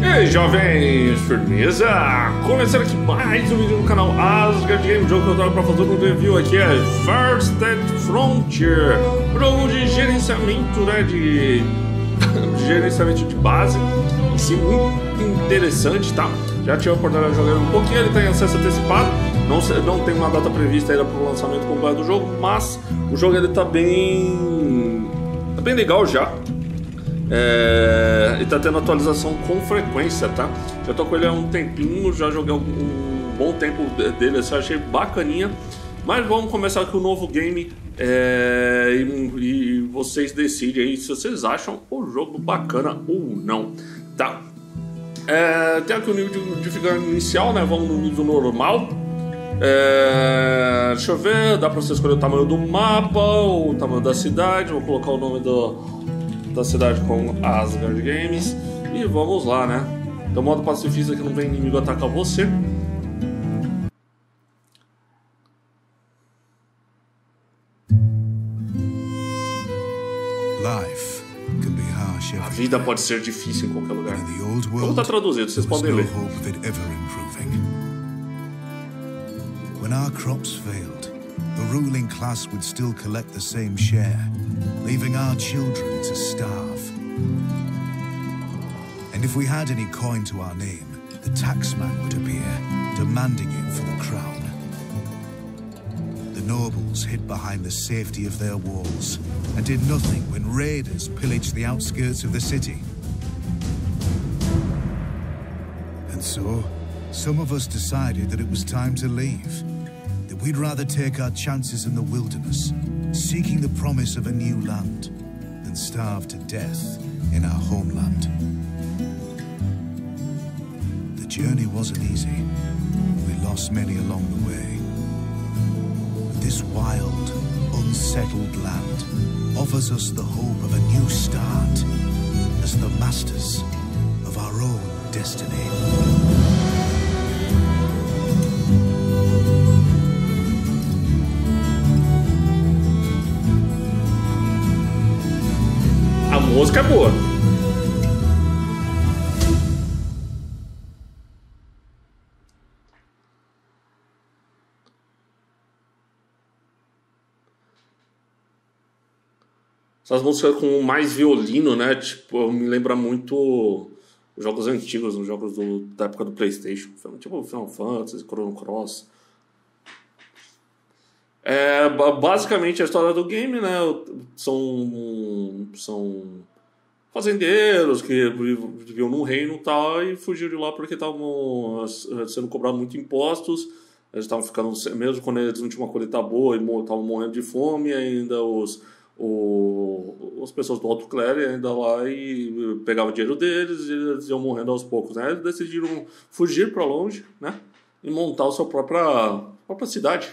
E aí, jovens, firmeza? Começando aqui mais um vídeo no canal Asgard Game. Jogo que eu trago pra fazer um review aqui é First Frontier, jogo de gerenciamento, né, de, de gerenciamento de base. Em si, muito interessante, tá? Já tive a oportunidade de jogar um pouquinho, ele tem acesso antecipado. Não, não tem uma data prevista ainda para o lançamento completo do jogo, mas o jogo ele tá bem, tá bem legal já. É, e tá tendo atualização com frequência, tá? Já tô com ele há um tempinho, já joguei um bom tempo dele, assim, achei bacaninha. Mas vamos começar com o novo game é, e, e, vocês decidem aí se vocês acham o jogo bacana ou não, tá? É, tem aqui o nível de dificuldade inicial, né? Vamos no nível normal. É, deixa eu ver, dá pra você escolher o tamanho do mapa, o tamanho da cidade, vou colocar o nome do, da cidade com Asgard Games. E vamos lá, né? Então, modo pacifista que não vem inimigo atacar você. A vida pode ser difícil em qualquer lugar. Como está traduzido, vocês podem ler. When our crops failed, the ruling class would still collect the same share, leaving our children to starve. And if we had any coin to our name, the taxman would appear, demanding it for the crown. The nobles hid behind the safety of their walls and did nothing when raiders pillaged the outskirts of the city. And so, some of us decided that it was time to leave. We'd rather take our chances in the wilderness, seeking the promise of a new land, than starve to death in our homeland. The journey wasn't easy. We lost many along the way. But this wild, unsettled land offers us the hope of a new start as the masters of our own destiny. Música é boa. Essas músicas com mais violino, né? Tipo, me lembra muito jogos antigos, os jogos do, da época do Playstation. Tipo Final Fantasy, Chrono Cross. É, basicamente a história do game, né? São, são fazendeiros que viviam num reino e tal e fugiram de lá porque estavam sendo cobrados muito impostos. Eles estavam ficando, mesmo quando eles não tinham uma colheita boa e estavam morrendo de fome, ainda os, o, as pessoas do alto clero ainda lá e pegavam dinheiro deles e eles iam morrendo aos poucos. Né? Eles decidiram fugir para longe né? e montar a sua própria, própria cidade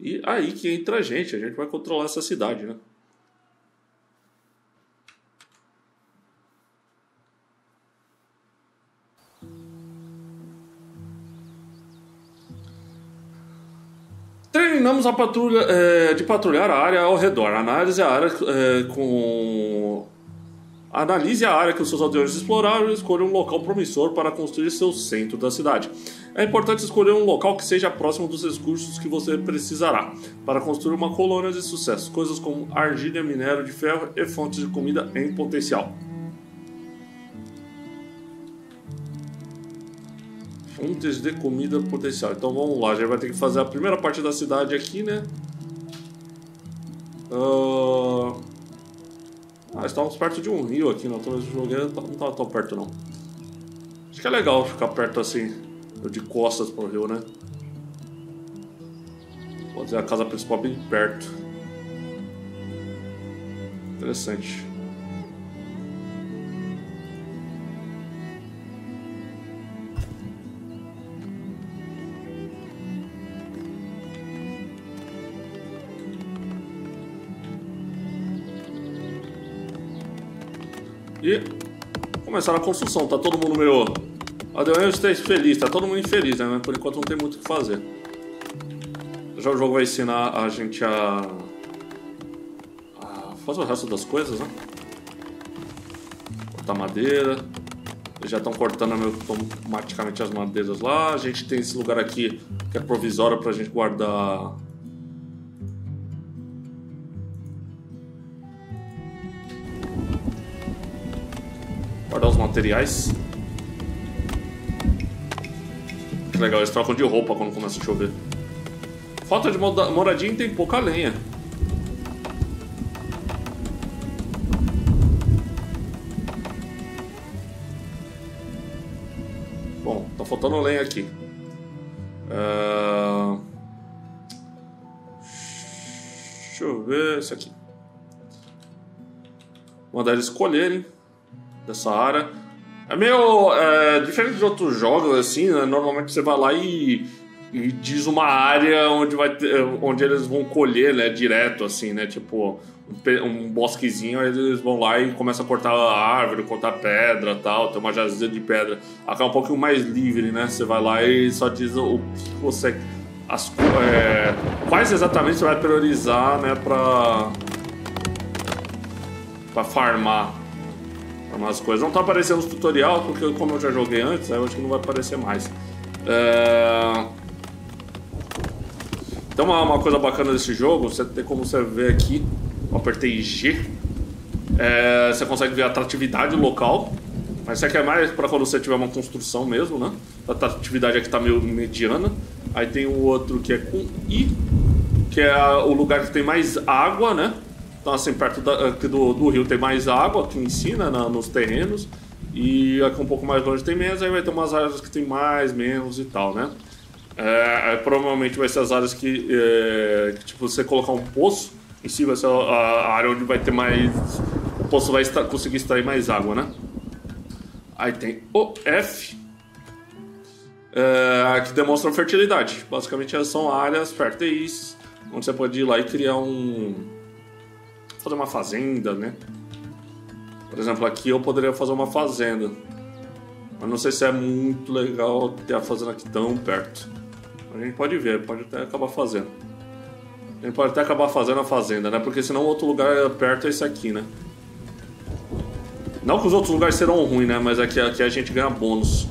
e aí que entra a gente, a gente vai controlar essa cidade, né? Treinamos a patrulha é, de patrulhar a área ao redor. Análise a área é, com Analise a área que os seus aldeões exploraram e escolha um local promissor para construir seu centro da cidade. É importante escolher um local que seja próximo dos recursos que você precisará para construir uma colônia de sucesso, coisas como argila, minério de ferro e fontes de comida em potencial. Fontes de comida potencial. Então vamos lá, a gente vai ter que fazer a primeira parte da cidade aqui, né? Uh... Ah, estávamos perto de um rio aqui, não talvez joguei não estava tão perto não. Acho que é legal ficar perto assim, de costas pro rio, né? Pode ser a casa principal bem perto. Interessante. Começaram a construção, tá todo mundo meio. Adeus está feliz, tá todo mundo infeliz, né? Mas por enquanto não tem muito o que fazer. Já o jogo vai ensinar a gente a. a fazer o resto das coisas, né? Cortar madeira. já estão cortando automaticamente as madeiras lá. A gente tem esse lugar aqui que é provisório para a gente guardar. Materiais. Que legal, eles trocam de roupa quando começa a chover. Falta de moradia tem pouca lenha. faltando lenha aqui. Uh... Deixa eu ver esse aqui. Mandar eles escolherem dessa área. É meio é, diferente de outros jogos, assim, né? Normalmente você vai lá e, e, diz uma área onde, vai ter, onde eles vão colher, né? Direto, assim, né? Tipo, um bosquezinho, aí eles vão lá e começam a cortar árvore, cortar pedra tal, tem uma jazida de pedra. É um pouquinho mais livre, né? Você vai lá e só diz o que você. As, é, quais exatamente você vai priorizar, né, pra. pra farmar. Farmar as coisas. Não tá aparecendo no tutorial, porque como eu já joguei antes, eu acho que não vai aparecer mais. É... Então uma, uma coisa bacana desse jogo, você tem como você ver aqui, eu apertei G, é, você consegue ver a atratividade local. Mas isso aqui é mais para quando você tiver uma construção mesmo, né? A atratividade aqui está meio mediana. Aí tem o outro que é com I, que é o lugar que tem mais água, né? Então, assim, perto da, do, do rio tem mais água aqui em si, né? Nos terrenos. E aqui um pouco mais longe tem menos, aí vai ter umas áreas que tem mais, menos e tal, né? É, provavelmente vai ser as áreas que, é, que, tipo, você colocar um poço, em si vai ser a área onde vai ter mais. O poço vai estar, conseguir extrair mais água, né? Aí tem o F, é, que demonstra fertilidade. Basicamente são áreas férteis onde você pode ir lá e criar um. Fazer uma fazenda, né? Por exemplo, aqui eu poderia fazer uma fazenda. Mas não sei se é muito legal ter a fazenda aqui tão perto. A gente pode ver, pode até acabar fazendo. A gente pode até acabar fazendo a fazenda, né? Porque senão outro lugar perto é esse aqui, né? Não que os outros lugares serão ruins, né? Mas aqui, aqui a gente ganha bônus.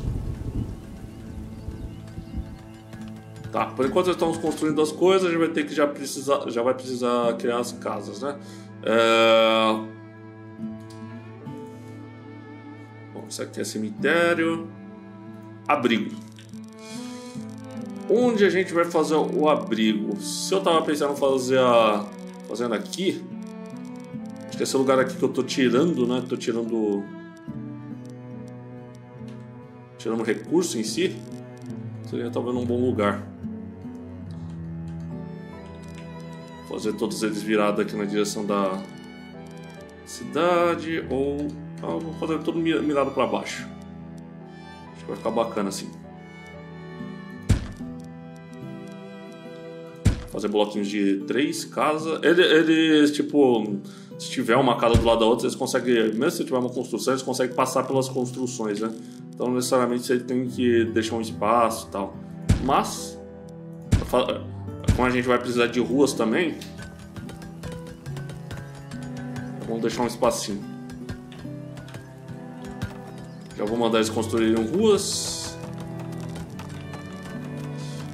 Tá, por enquanto estamos construindo as coisas, a gente vai ter que já precisar, já vai precisar criar as casas, né? É... Bom, isso aqui é cemitério. Abrigo onde a gente vai fazer o abrigo? Se eu tava pensando em fazer a. fazendo aqui. Acho que esse é lugar aqui que eu tô tirando, né? Tô tirando. Tirando recurso em si. Seria talvez um bom lugar. Fazer todos eles virados aqui na direção da cidade. Ou. Ah, vou fazer tudo mirado para baixo. Acho que vai ficar bacana assim. fazer bloquinhos de três casas. Eles, tipo, se tiver uma casa do lado da outra, eles conseguem, mesmo se tiver uma construção, eles conseguem passar pelas construções, né? Então, necessariamente, você tem que deixar um espaço e tal. Mas, como a gente vai precisar de ruas também, vamos deixar um espacinho. Já vou mandar eles construírem ruas.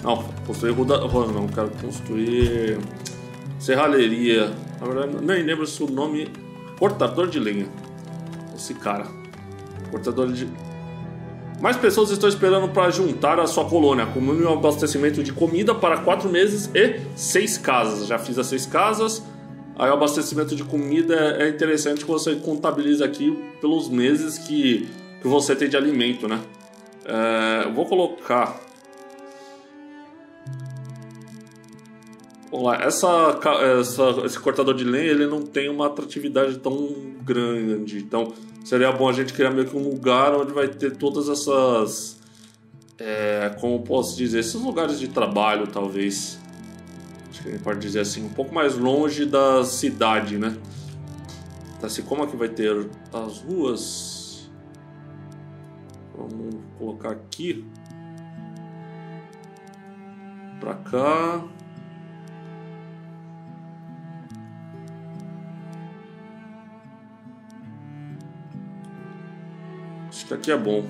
Não, construir roda não, quero construir serralheria. Na verdade, nem lembro se o nome. Cortador de lenha. Esse cara. Cortador de. Mais pessoas estão esperando para juntar a sua colônia, com um abastecimento de comida para quatro meses e seis casas. Já fiz as seis casas. Aí o abastecimento de comida é interessante que você contabiliza aqui pelos meses que, que você tem de alimento, né? É, vou colocar Vamos lá, essa, essa, esse cortador de lenha ele não tem uma atratividade tão grande, então seria bom a gente criar meio que um lugar onde vai ter todas essas. É, como posso dizer, esses lugares de trabalho, talvez. Acho que a gente pode dizer assim, um pouco mais longe da cidade, né? Tá assim, como é que vai ter as ruas? Vamos colocar aqui. Pra cá. Que aqui é bom.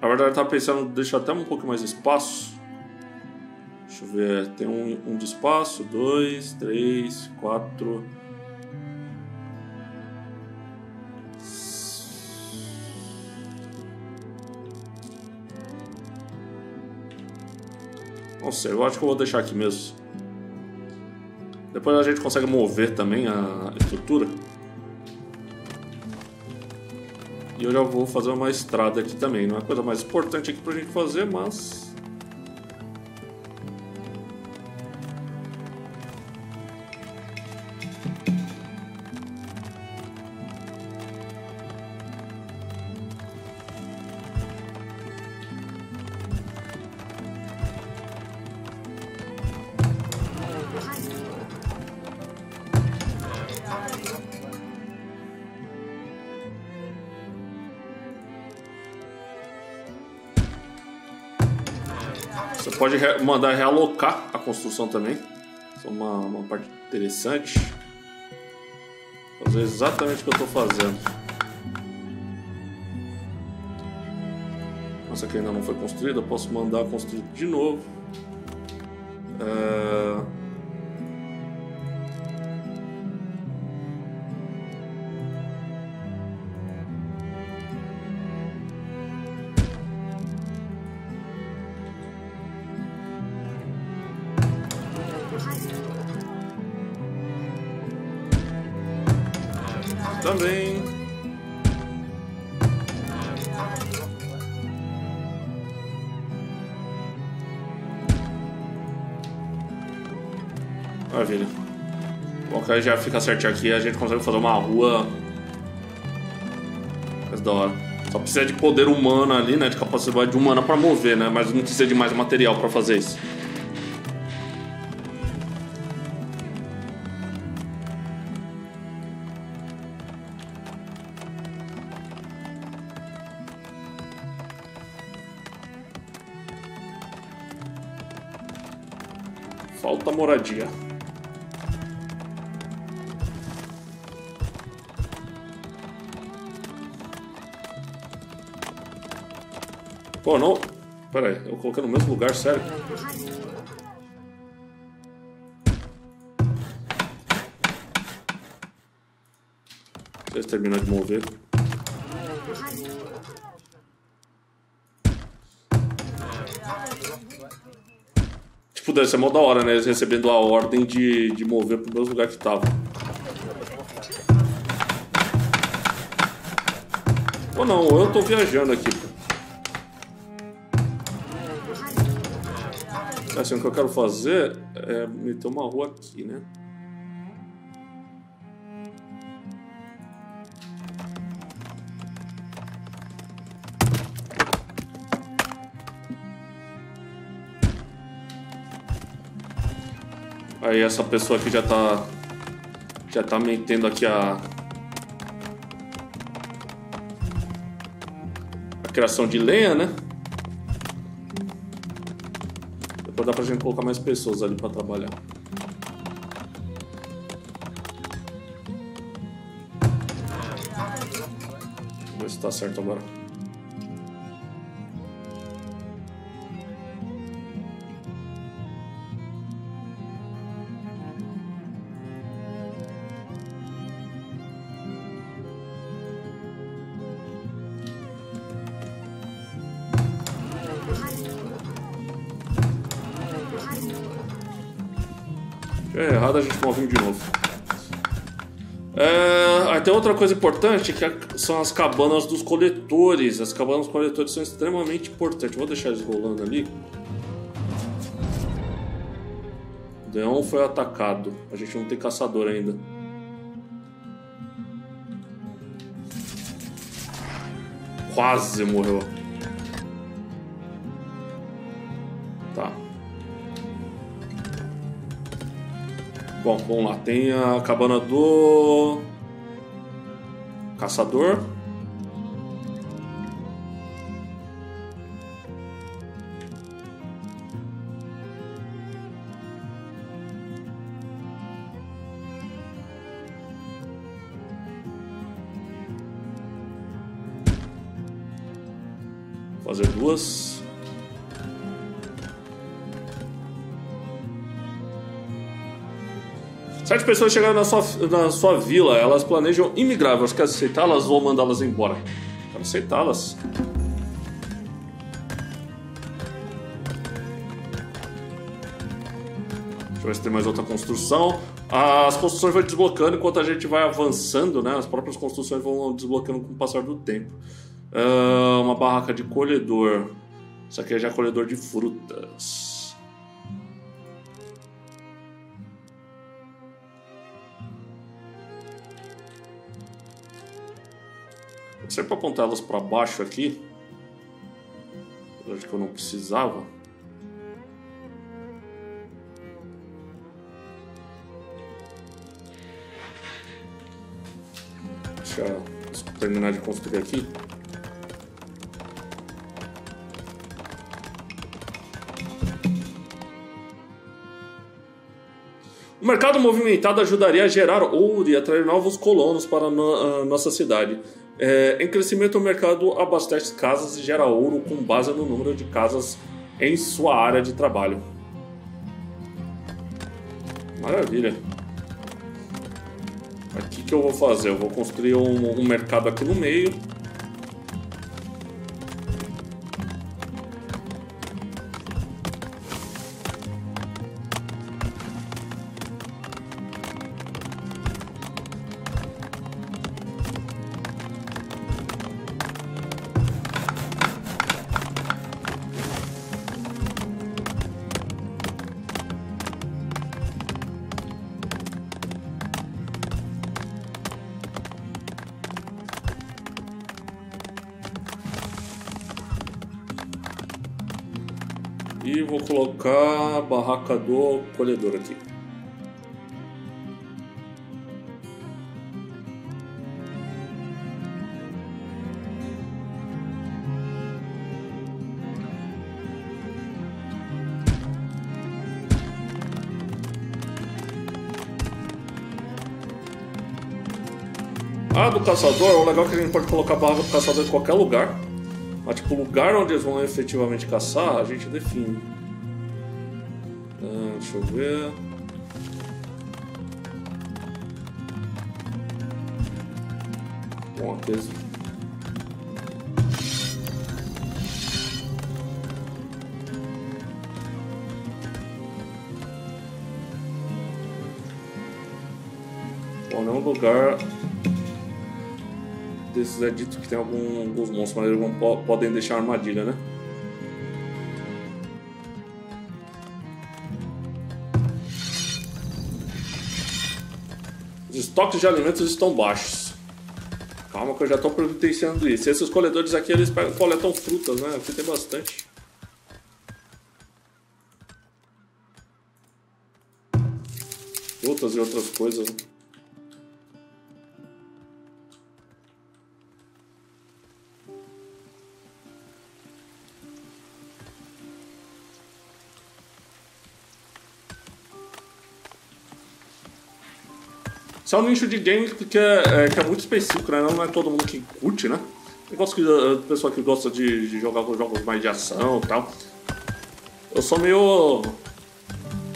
Na verdade, eu tava pensando em deixar até um pouco mais de espaço. Deixa eu ver. Tem um, um de espaço, dois, três, quatro. Não sei, eu acho que eu vou deixar aqui mesmo. Depois a gente consegue mover também a estrutura. E eu já vou fazer uma estrada aqui também. Não é a coisa mais importante aqui pra gente fazer, mas re mandar realocar a construção também. Isso é uma, uma parte interessante. Fazer exatamente o que eu estou fazendo. Essa aqui ainda não foi construída, posso mandar construir de novo. Aí já fica certinho aqui, a gente consegue fazer uma rua. Mas da hora. Só precisa de poder humano ali, né? De capacidade humana para mover, né? Mas não precisa de mais material para fazer isso. Falta moradia. Pô, não... Pera aí, eu coloquei no mesmo lugar, sério? Vocês terminam de mover. Tipo, deve ser mó da hora, né? Eles recebendo a ordem de, de mover pro mesmo lugar que tava. Ou não, eu tô viajando aqui. Assim, o que eu quero fazer é meter uma rua aqui, né? Aí essa pessoa aqui já tá. Já tá metendo aqui a. A criação de lenha, né? Pra gente colocar mais pessoas ali pra trabalhar. Vamos ver se tá certo agora. Errado, a gente move de novo. É, tem outra coisa importante que é, são as cabanas dos coletores. As cabanas dos coletores são extremamente importantes. Vou deixar eles rolando ali. Deon foi atacado. A gente não tem caçador ainda. Quase morreu. Bom, vamos lá. Tem a cabana do caçador. Sete pessoas chegaram na sua, na sua vila. Elas planejam imigrar. Você quer aceitá-las ou mandá-las embora? Quero aceitá-las. Deixa eu ver se tem mais outra construção. As construções vão desbloqueando enquanto a gente vai avançando, né? As próprias construções vão desbloqueando com o passar do tempo. Uh, uma barraca de colhedor. Isso aqui é já colhedor de frutas. Serve para apontar elas para baixo aqui. Acho que eu não precisava. Deixa eu terminar de construir aqui. O mercado movimentado ajudaria a gerar ouro e atrair novos colonos para nossa cidade. É, em crescimento, o mercado abastece casas e gera ouro com base no número de casas em sua área de trabalho. Maravilha que eu vou fazer? Eu vou construir um, um mercado aqui no meio. Barraca do colhedor aqui. Ah, do caçador, o legal é que a gente pode colocar a barraca do caçador em qualquer lugar. Mas, tipo, o lugar onde eles vão efetivamente caçar, a gente define. Deixa eu ver. Bom, aqui eles... Bom, nenhum lugar desses é dito que tem algum, alguns monstros, vão, podem deixar armadilha, né? Estoques de alimentos estão baixos. Calma que eu já estou providenciando isso. Esses coletores aqui, eles coletam frutas, né? Aqui tem bastante. Frutas e outras coisas, né? Isso é um nicho de game que é, é, que é muito específico, né? Não é todo mundo que curte, né? Eu gosto que, uh, pessoa que gosta de, de jogar jogos mais de ação e tal. Eu sou meio.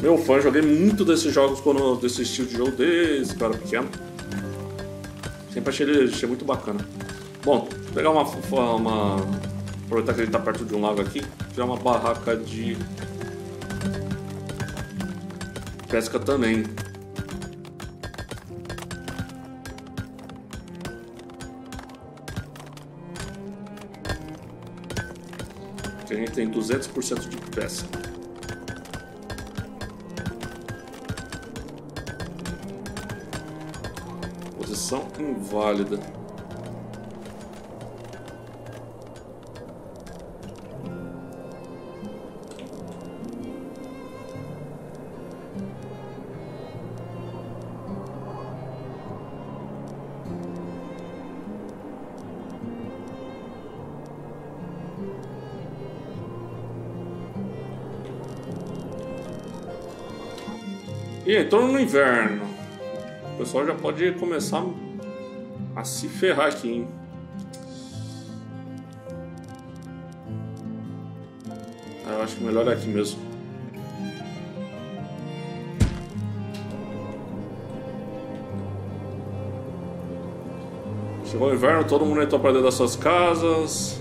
meu fã, joguei muito desses jogos quando. desse estilo de jogo desde que era pequeno. Sempre achei ele achei muito bacana. Bom, vou pegar uma, uma. Aproveitar que ele tá perto de um lago aqui, tirar uma barraca de. pesca também. Tem 200% de peça. Posição inválida. Entrou no inverno. O pessoal já pode começar a se ferrar aqui, hein? Eu acho melhor é aqui mesmo. Chegou o inverno, todo mundo entrou para dentro das suas casas.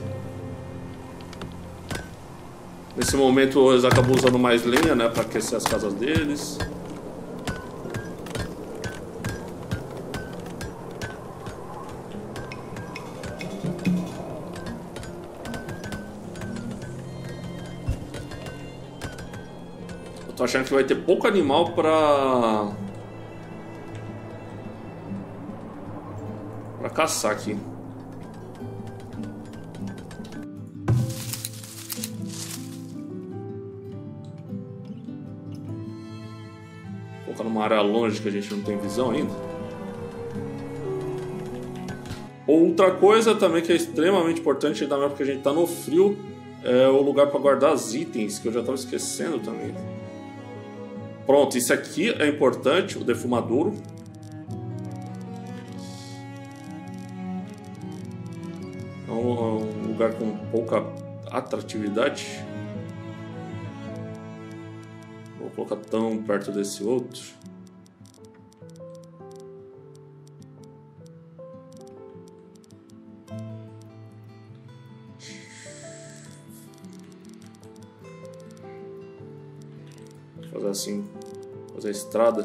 Nesse momento eles acabam usando mais lenha, né, para aquecer as casas deles. Achando que vai ter pouco animal pra... Pra caçar aqui. Colocar numa área longe que a gente não tem visão ainda. Outra coisa também que é extremamente importante, ainda mais porque a gente tá no frio, é o lugar para guardar os itens, que eu já estava esquecendo também. Pronto, isso aqui é importante, o defumadouro. É um lugar com pouca atratividade. Vou colocar tão perto desse outro. Estrada,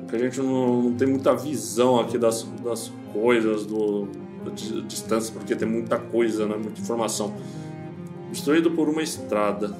porque a gente não, não tem muita visão aqui das, das coisas, do, da distância, porque tem muita coisa, né, muita informação. Destruído por uma estrada.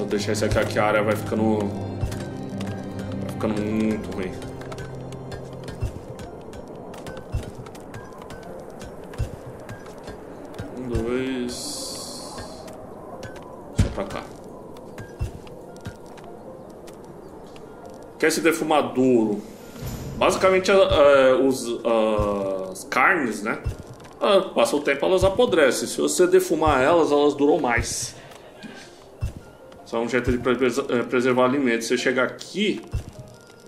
Eu deixar esse aqui, aqui a área vai ficando. Vai ficando muito ruim. Um, dois. Deixa pra cá. Que é esse defumadouro? Basicamente, uh, os, uh, as carnes, né? Uh, passa o tempo, elas apodrecem. Se você defumar elas, elas duram mais. Só um jeito de eh, preservar alimentos. Você chega aqui,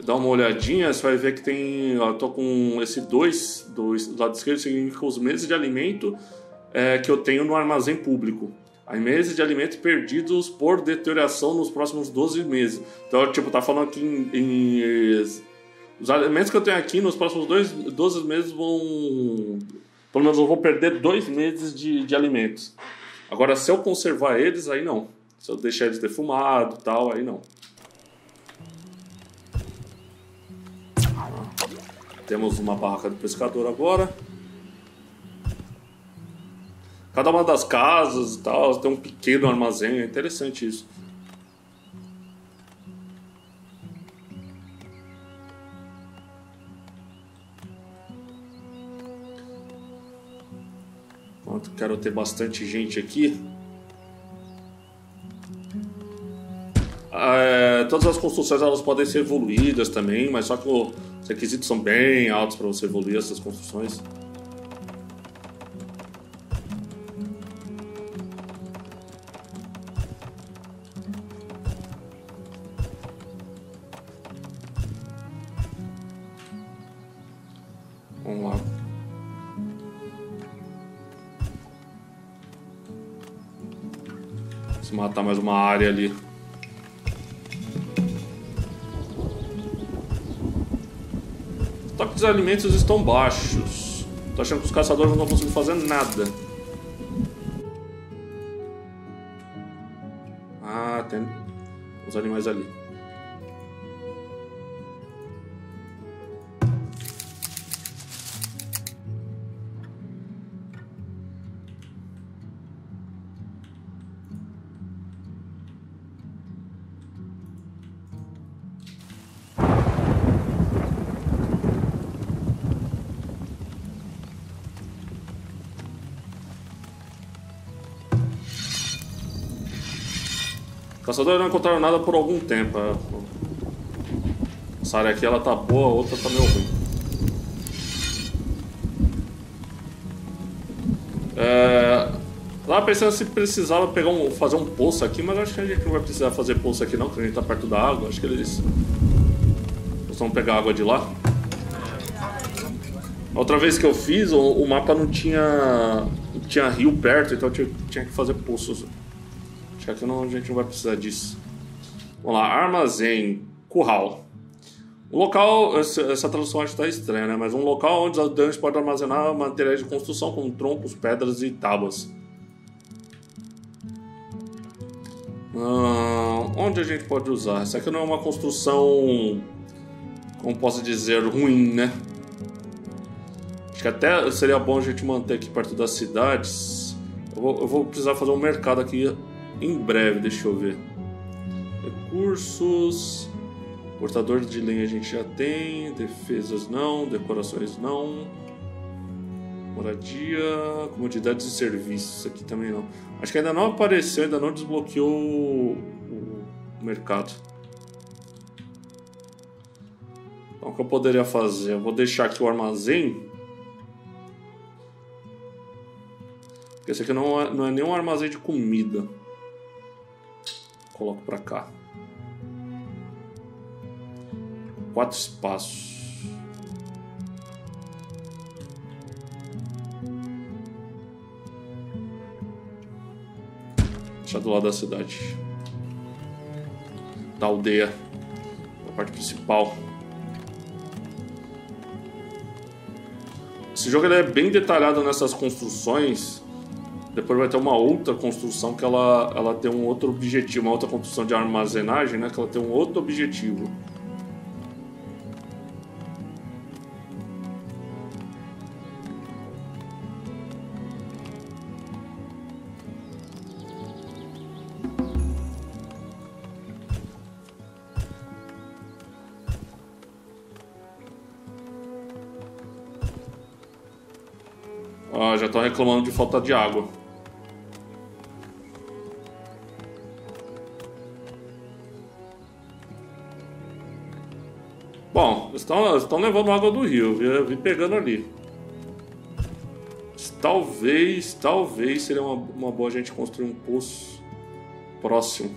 dá uma olhadinha, você vai ver que tem. Eu tô com esse 2 do lado esquerdo, significa os meses de alimento é, que eu tenho no armazém público. Aí meses de alimentos perdidos por deterioração nos próximos 12 meses. Então, tipo, tá falando aqui em, em os alimentos que eu tenho aqui nos próximos dois, 12 meses vão. Pelo menos eu vou perder dois meses de, de alimentos. Agora, se eu conservar eles, aí não. Se eu deixar eles defumados e tal, aí não. Temos uma barraca do pescador agora. Cada uma das casas e tal tem um pequeno armazém, é interessante isso. Quero ter bastante gente aqui. É, todas as construções elas podem ser evoluídas também, mas só que os requisitos são bem altos para você evoluir essas construções. Vamos lá. Se matar mais uma área ali. Os alimentos estão baixos. Tô achando que os caçadores não estão conseguindo fazer nada. Ah, tem os animais ali. Caçadores não encontraram nada por algum tempo. Essa área aqui ela tá boa, a outra tá meio ruim. É... Tava pensando se precisava pegar um, fazer um poço aqui, mas acho que a gente não vai precisar fazer poço aqui não, porque a gente tá perto da água. Acho que eles vão pegar água de lá. A outra vez que eu fiz, o, o mapa não tinha, tinha rio perto, então eu tinha, tinha que fazer poços. Acho que não, a gente não vai precisar disso. Vamos lá, armazém, curral. Um local, essa tradução acho que está estranha, né? Mas um local onde os danos podem armazenar materiais de construção como troncos, pedras e tábuas. Ah, onde a gente pode usar? Essa aqui não é uma construção, como posso dizer, ruim, né? Acho que até seria bom a gente manter aqui perto das cidades. Eu vou, eu vou precisar fazer um mercado aqui em breve, deixa eu ver. Recursos. Cortador de lenha a gente já tem. Defesas não. Decorações não. Moradia. Comodidades e serviços aqui também não. Acho que ainda não apareceu, ainda não desbloqueou o, o mercado. Então o que eu poderia fazer? Eu vou deixar aqui o armazém. Porque esse aqui não é, não é nenhum armazém de comida coloco para cá. Quatro espaços. Deixa do lado da cidade. Da aldeia. Da parte principal. Esse jogo é bem detalhado nessas construções depois vai ter uma outra construção que ela, ela tem um outro objetivo, uma outra construção de armazenagem, né? Que ela tem um outro objetivo. Ah, já estão reclamando de falta de água. Estão, estão levando água do rio, eu vi pegando ali. Talvez, talvez seria uma, uma boa a gente construir um poço próximo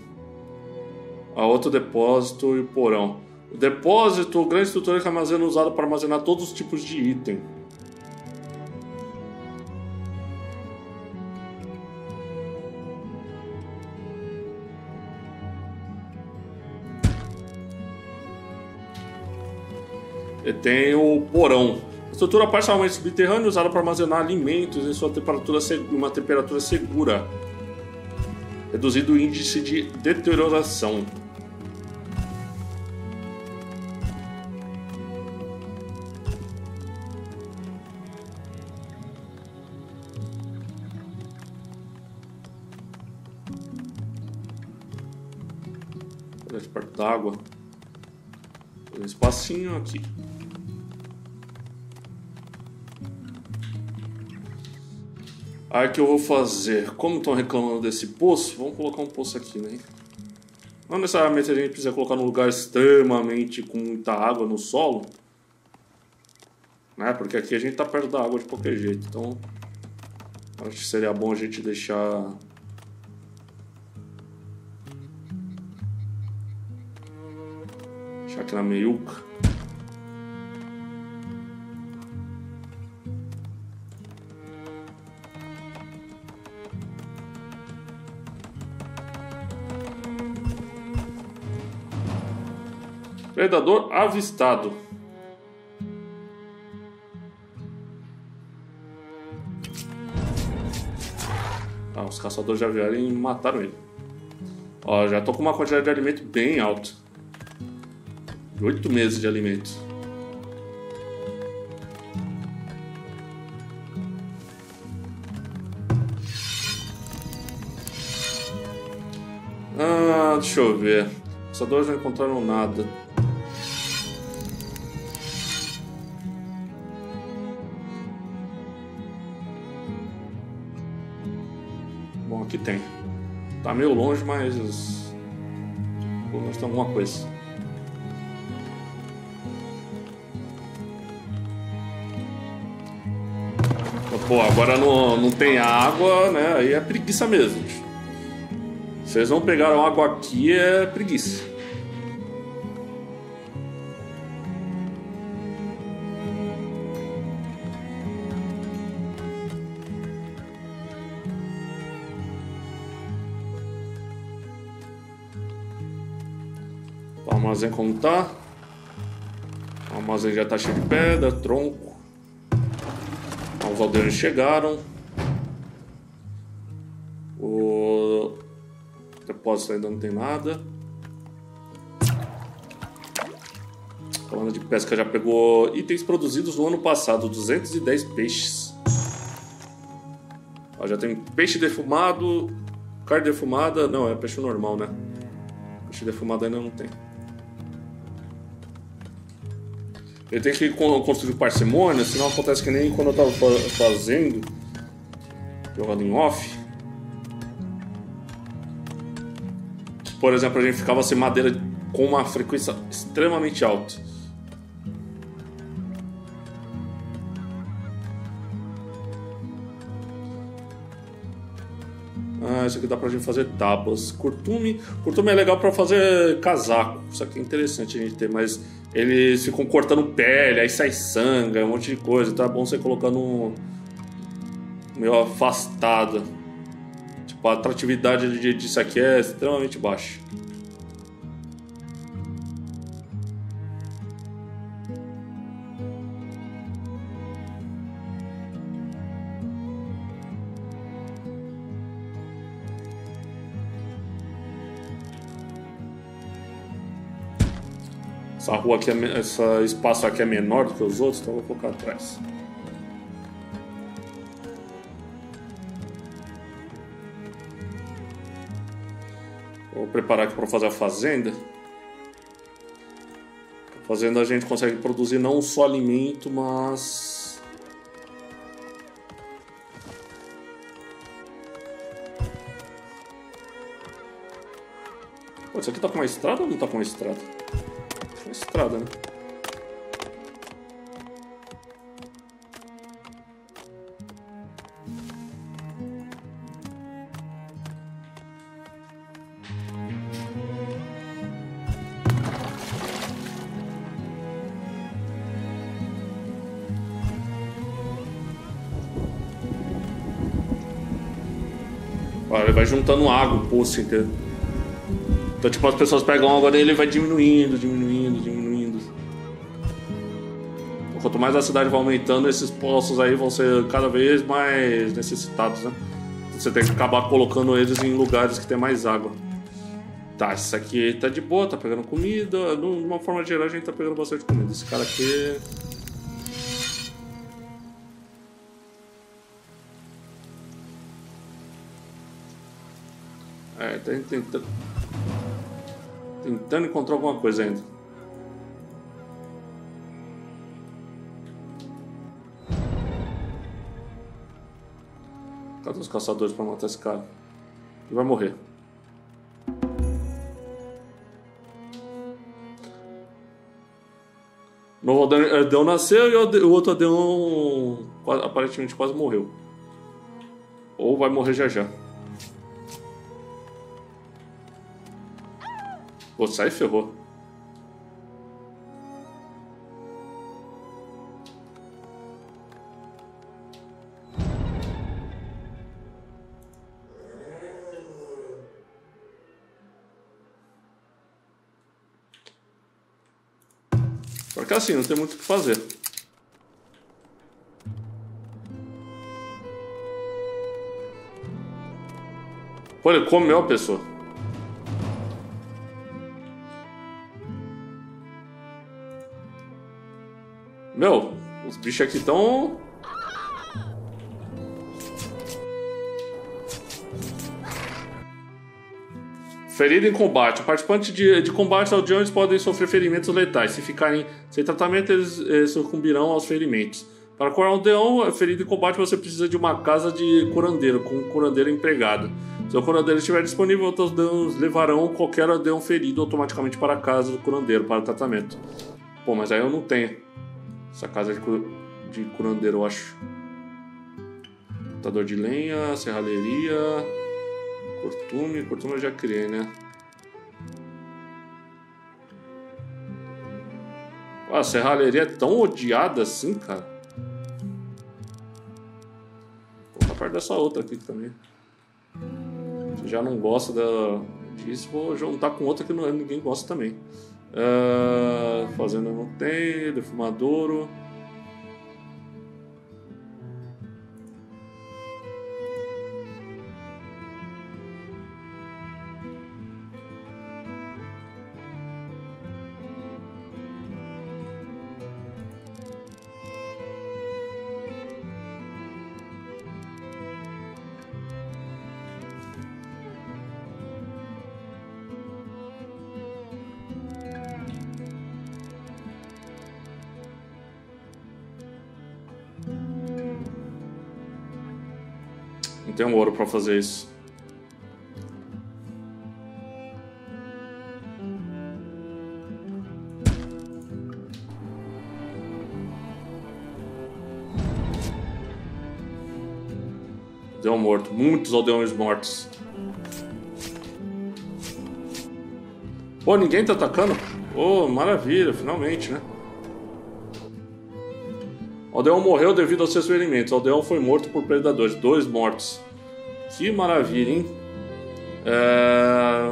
a outro depósito e porão. O depósito, o grande estrutura que armazena usado para armazenar todos os tipos de item. Tem o porão. Estrutura parcialmente subterrânea usada para armazenar alimentos em sua temperatura uma temperatura segura. Reduzido o índice de deterioração. perto d'água. Um espacinho aqui. Aí que eu vou fazer? Como estão reclamando desse poço, vamos colocar um poço aqui, né? Não necessariamente a gente precisa colocar num lugar extremamente com muita água no solo. Né? Porque aqui a gente tá perto da água de qualquer jeito. Então, acho que seria bom a gente deixar... Deixar aqui na meiuca. Predador avistado. Ah, os caçadores já vieram e mataram ele. Ó, já tô com uma quantidade de alimento bem alta. Oito meses de alimento. Ah, deixa eu ver. Os caçadores não encontraram nada. Tem. Tá meio longe, mas Pô, nós tem alguma coisa. Pô, agora não, não tem água, né? Aí é preguiça mesmo. Vocês não pegaram água aqui, é preguiça. Armazém como tá? O armazém já tá cheio de pedra, tronco. Os aldeões chegaram. O depósito ainda não tem nada. A coluna de pesca já pegou itens produzidos no ano passado, 210 peixes. Ó, já tem peixe defumado, carne defumada. Não, é peixe normal, né? Peixe defumado ainda não tem. Ele tem que construir parcimônia, senão acontece que nem quando eu tava fazendo, jogando em off. Por exemplo, a gente ficava sem madeira com uma frequência extremamente alta. Ah, isso aqui dá pra gente fazer tábuas. Curtume. Curtume é legal pra fazer casaco. Isso aqui é interessante a gente ter, mas eles ficam cortando pele, aí sai sangue, um monte de coisa. Então é bom você colocar no. meio afastado. Tipo, a atratividade disso aqui é extremamente baixa. Rua aqui, é, esse espaço aqui é menor do que os outros, então eu vou colocar atrás. Vou preparar aqui para fazer a fazenda. A fazenda a gente consegue produzir não só alimento, mas Pô, isso aqui tá com uma estrada ou não tá com uma estrada? Estrada, né? Ele vai juntando água, o poço inteiro. Então, tipo, as pessoas pegam água dele e vai diminuindo, diminuindo, diminuindo. Quanto mais a cidade vai aumentando, esses poços aí vão ser cada vez mais necessitados, né? Você tem que acabar colocando eles em lugares que tem mais água. Tá, esse aqui tá de boa, tá pegando comida. De uma forma geral, a gente tá pegando bastante comida. Esse cara aqui. É, tá tentando. Tentando encontrar alguma coisa ainda. Cadê os caçadores para matar esse cara? Ele vai morrer. Novo Aldeão nasceu e o outro Aldeão aparentemente quase morreu. Ou vai morrer já já. Pô, sai ferrou. Porque assim, não tem muito o que fazer. Ele comeu a pessoa. Meu, os bichos aqui estão. Ferido em combate. Participantes de, de combate aldeões podem sofrer ferimentos letais. Se ficarem sem tratamento, eles, sucumbirão aos ferimentos. Para curar um aldeão ferido em combate, você precisa de uma casa de curandeiro, com um curandeiro empregado. Se o curandeiro estiver disponível, outros aldeões levarão qualquer aldeão ferido automaticamente para a casa do curandeiro para tratamento. Pô, mas aí eu não tenho essa casa de, de curandeiro, eu acho. Cortador de lenha, serralheria, cortume. Cortume eu já criei, né? Ah, a serralheria é tão odiada assim, cara. Vou colocar perto dessa outra aqui também. Se já não gosta da, disso, vou juntar com outra que não, ninguém gosta também. Uh, fazenda não tem, defumadouro. Um ouro para fazer isso. Aldeão morto. Muitos aldeões mortos. Pô, ninguém tá atacando? Oh, maravilha, finalmente, né? Aldeão morreu devido aos seus ferimentos. Aldeão foi morto por predadores. Dois mortos. Que maravilha, hein? É...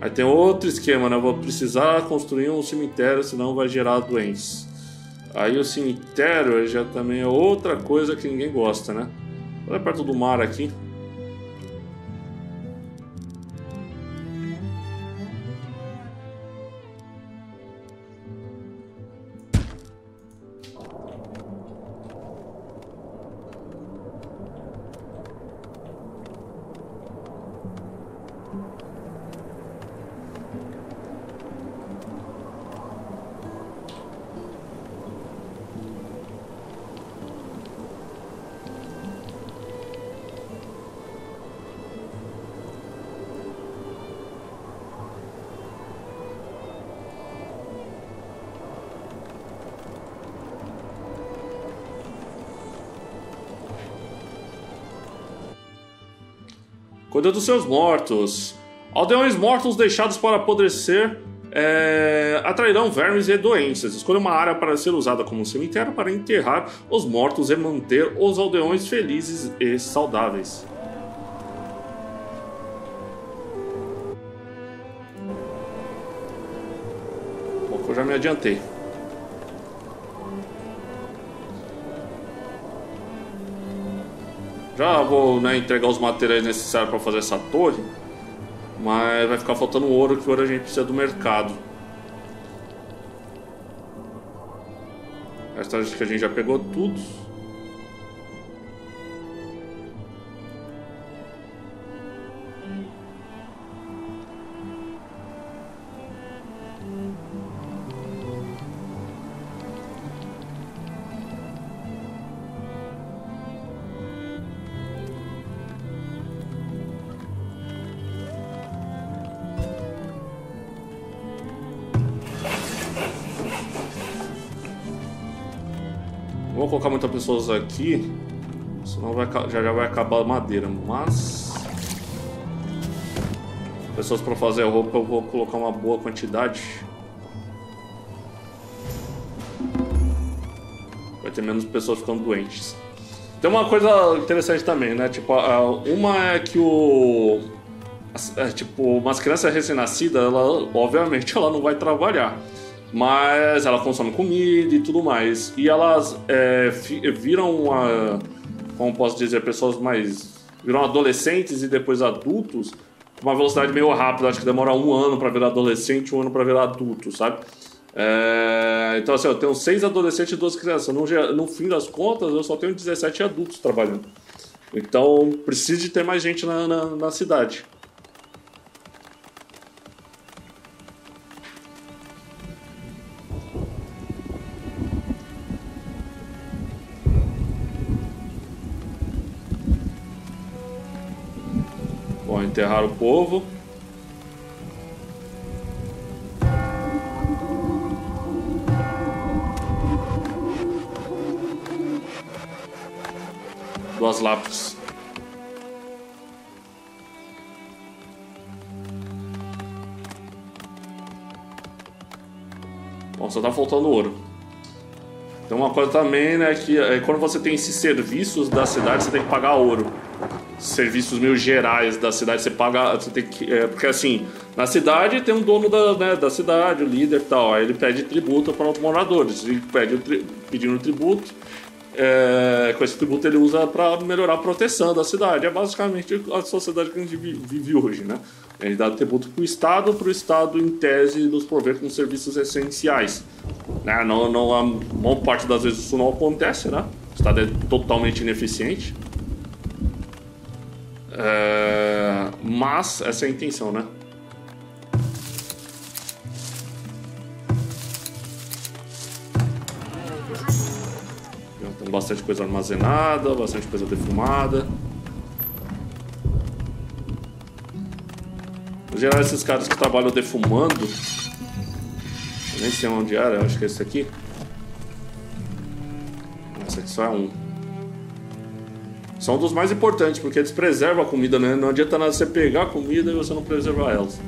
Aí tem outro esquema, né? vou precisar construir um cemitério, senão vai gerar doenças. Aí o cemitério já também é outra coisa que ninguém gosta, né? Olha perto do mar aqui. Cuida dos seus mortos. Aldeões mortos deixados para apodrecer é, atrairão vermes e doenças. Escolha uma área para ser usada como cemitério para enterrar os mortos e manter os aldeões felizes e saudáveis. Bom, eu já me adiantei. Já vou né, entregar os materiais necessários para fazer essa torre. Mas vai ficar faltando ouro, que ouro a gente precisa do mercado. Acho que a gente já pegou tudo. Colocar muitas pessoas aqui, senão vai, já, já vai acabar a madeira. Mas... Pessoas para fazer roupa eu vou colocar uma boa quantidade. Vai ter menos pessoas ficando doentes. Tem uma coisa interessante também, né? Tipo, uma é que o... É, tipo, umas crianças recém-nascidas, ela, obviamente, ela não vai trabalhar mas ela consome comida e tudo mais. E elas é, viram uma. Como posso dizer, pessoas mais. viram adolescentes e depois adultos com uma velocidade meio rápida. Acho que demora um ano para virar adolescente, um ano para virar adulto, sabe? É, então, assim, eu tenho seis adolescentes e duas crianças. No, no fim das contas, eu só tenho 17 adultos trabalhando. Então, preciso de ter mais gente na, na, na cidade. Enterrar o povo. Duas lápis. Bom, só tá faltando ouro. Tem uma coisa também, né, que é, quando você tem esses serviços da cidade, você tem que pagar ouro. Serviços meio gerais da cidade, você paga. Você tem que. É, porque assim, na cidade tem um dono da, né, da cidade, o líder e tal. Aí ele pede tributo para os moradores. Ele pede tri, pedindo tributo. É, com esse tributo ele usa para melhorar a proteção da cidade. É basicamente a sociedade que a gente vive hoje, né? Ele dá tributo para o Estado, para o Estado, em tese, nos prover com serviços essenciais. Né? Não, não, a maior parte das vezes isso não acontece, né? O Estado é totalmente ineficiente. É... Mas essa é a intenção, né? Tem bastante coisa armazenada, bastante coisa defumada. No geral, esses caras que trabalham defumando. Eu nem sei onde era, acho que é esse aqui. Esse aqui só é um. São dos mais importantes, porque eles preservam a comida, né? Não adianta nada você pegar a comida e você não preservar elas.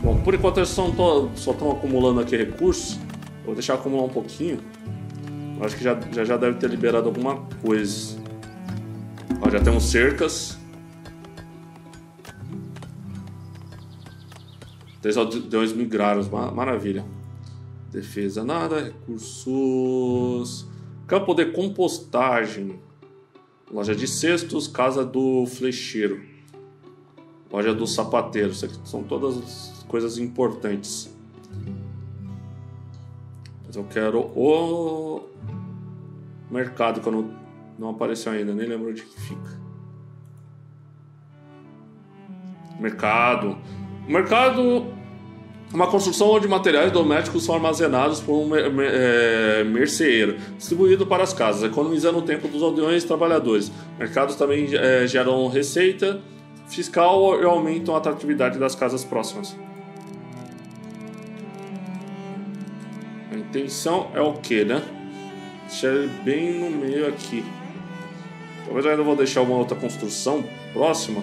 Bom, por enquanto eles só estão acumulando aqui recursos. Vou deixar acumular um pouquinho. Acho que já, já, já deve ter liberado alguma coisa. Ó, já temos cercas. 2 mil graus, maravilha. Defesa nada, recursos. Campo de compostagem. Loja de cestos, casa do flecheiro. Loja do sapateiro. Isso aqui são todas coisas importantes. Mas eu quero o mercado que não, não apareceu ainda, nem lembro onde que fica. Mercado. O mercado é uma construção onde materiais domésticos são armazenados por um é, merceeiro, distribuído para as casas, economizando o tempo dos aldeões e trabalhadores. Mercados também é, geram receita fiscal e aumentam a atratividade das casas próximas. A intenção é o que, né? Deixar ele bem no meio aqui. Talvez eu ainda vou deixar uma outra construção próxima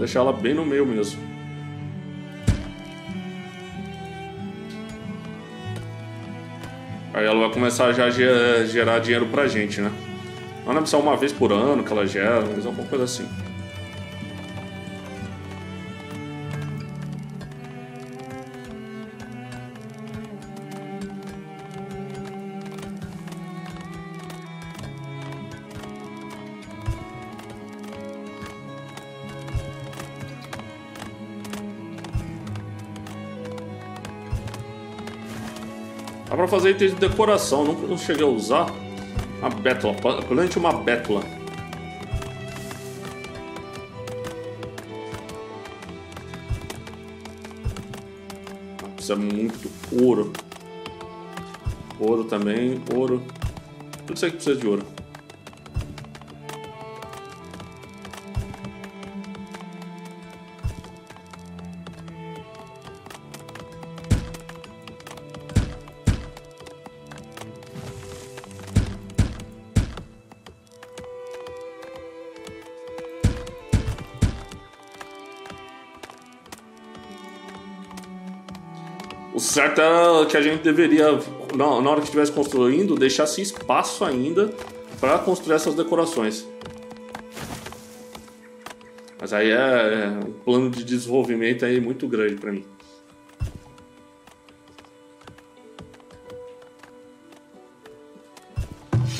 deixar ela bem no meio mesmo. Aí ela vai começar já a gerar dinheiro pra gente, né? Não é só uma vez por ano que ela gera, mas alguma coisa assim. Fazer itens de decoração, não, não cheguei a usar. Uma bétula, plante uma bétula. Precisa muito ouro. Ouro também, ouro. Tudo isso aqui precisa de ouro. Certo é que a gente deveria, na hora que estivesse construindo, deixasse espaço ainda para construir essas decorações. Mas aí é, é um plano de desenvolvimento aí muito grande para mim.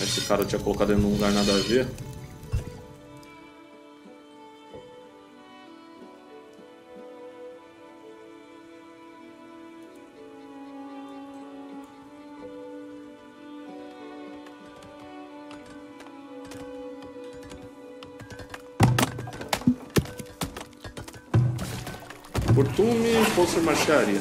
Esse cara tinha colocado ele num lugar nada a ver. costume, força ser marcharia.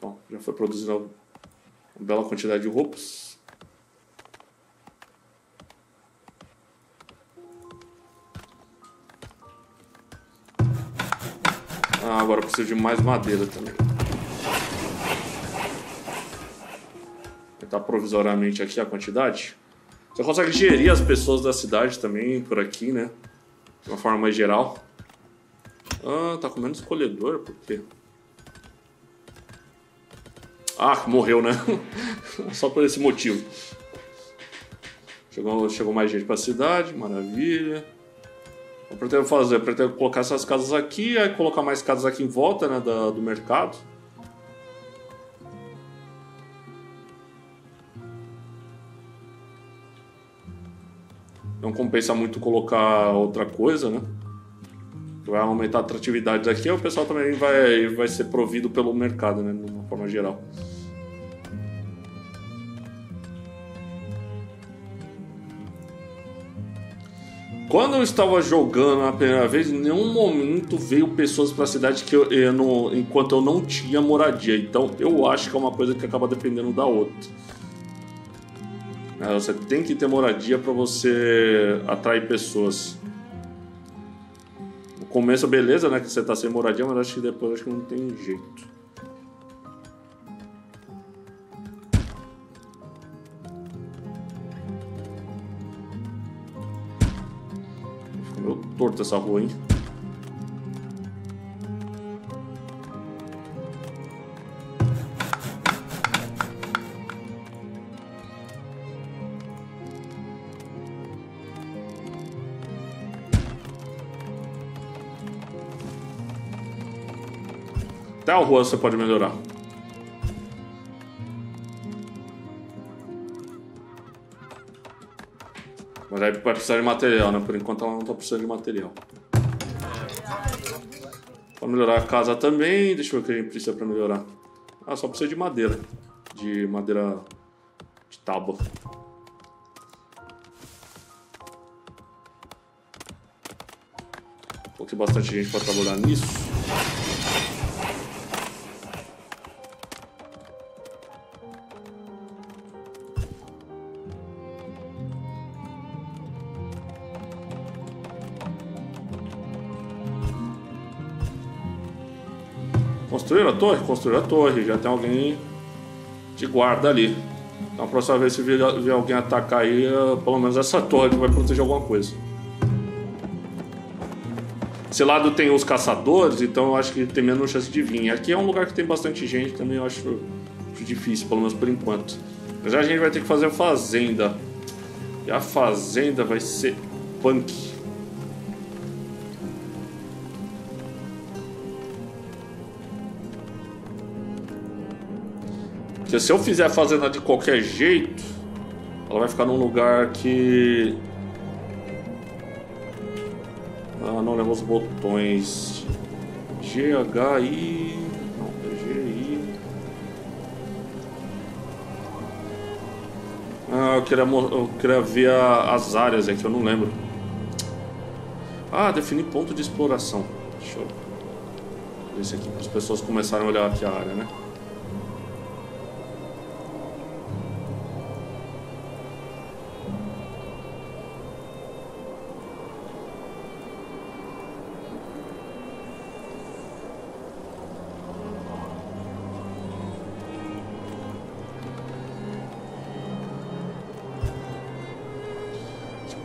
Bom, já foi produzindo uma bela quantidade de roupas. Ah, agora eu preciso de mais madeira também. Tentar provisoriamente aqui a quantidade. Você consegue gerir as pessoas da cidade também por aqui, né? De uma forma mais geral. Ah, tá comendo escolhedor, por quê? Ah, morreu, né? Só por esse motivo. Chegou, chegou mais gente pra cidade, maravilha. Eu pretendo fazer, eu pretendo colocar essas casas aqui, aí colocar mais casas aqui em volta, né, da, do mercado. Compensa muito colocar outra coisa, né? Vai aumentar a atratividade daqui, o pessoal também vai, vai ser provido pelo mercado, né? De uma forma geral. Quando eu estava jogando a primeira vez, em nenhum momento veio pessoas para a cidade que eu, eu não, enquanto eu não tinha moradia. Então eu acho que é uma coisa que acaba dependendo da outra. Você tem que ter moradia para você atrair pessoas. No começo, beleza, né? Que você tá sem moradia, mas acho que depois acho que não tem jeito. torta essa rua, hein? Até a rua você pode melhorar. Mas aí vai precisar de material, né? Por enquanto ela não tá precisando de material. Pra melhorar a casa também, deixa eu ver o que a gente precisa pra melhorar. Ah, só precisa de madeira. De madeira de tábua. Coloquei bastante gente pra trabalhar nisso. Torre? A torre. Já tem alguém de guarda ali. Então a próxima vez que vir alguém atacar aí, é pelo menos essa torre que vai proteger alguma coisa. Esse lado tem os caçadores, então eu acho que tem menos chance de vir. Aqui é um lugar que tem bastante gente, também eu acho, acho difícil, pelo menos por enquanto. Mas a gente vai ter que fazer a fazenda. E a fazenda vai ser punk. Porque se eu fizer a fazenda de qualquer jeito, ela vai ficar num lugar que. Ah, não lembro os botões. GHI. Não, é GI. Ah, eu queria, eu queria ver a, as áreas aqui, eu não lembro. Ah, definir ponto de exploração. Deixa eu ver esse aqui, as pessoas começarem a olhar aqui a área, né?